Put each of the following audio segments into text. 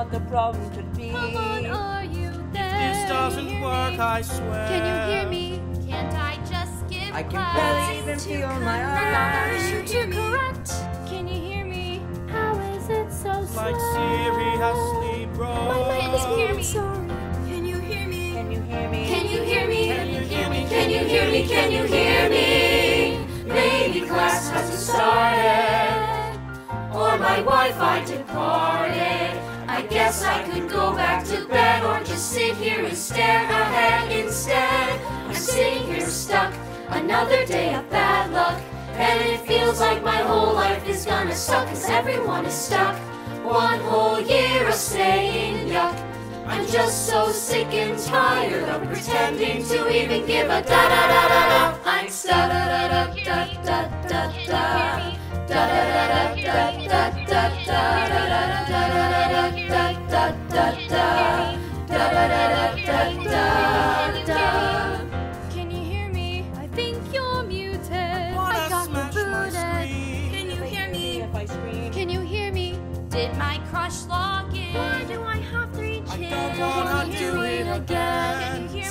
what the problem could be. Come on, are you there? This Can you doesn't work, me? I swear. Can you hear me? Can't I just give I can life barely even to feel my connect eyes. you to correct? Can you hear me? Can you hear me? Can you hear me? Can you hear me? Maybe class hasn't started, or my Wi-Fi departed. I guess I could go back to bed, or just sit here and stare ahead instead. I'm sitting here stuck, another day of bad luck, and it feels like my whole life is gonna suck, 'cause everyone is stuck. One whole year of saying yuck. I'm just so sick and tired of pretending to even give a da da da da da. I'm stuck. Da da da da da da da. Da da da da da da da da. Da da da da da da da da da. Da da da da da da da. Da. Can you hear me? I think you're muted. I got rebooted. screen. Can you hear me? If I scream. Can you hear me? Did my crush log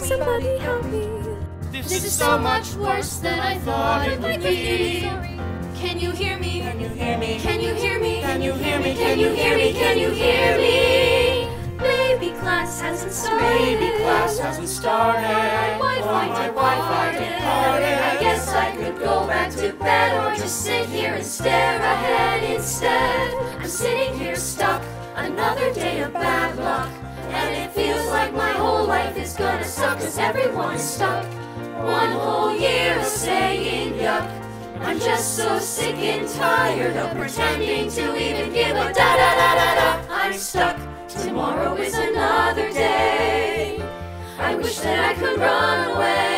Somebody help me. This, This is so much worse than I thought it would be. Can you hear me? Can you hear me? Can you hear me? Can you hear me? Can you hear me? Can you hear me? Maybe class hasn't started. Maybe class hasn't started. Wi-Fi my Wi-Fi departed. I guess I could go back to bed or just sit here and stare ahead instead. I'm sitting here stuck, another day of suck, cause everyone is stuck. One whole year of saying yuck. I'm just so sick and tired of pretending to even give a da da da da da. I'm stuck. Tomorrow is another day. I wish that I could run away.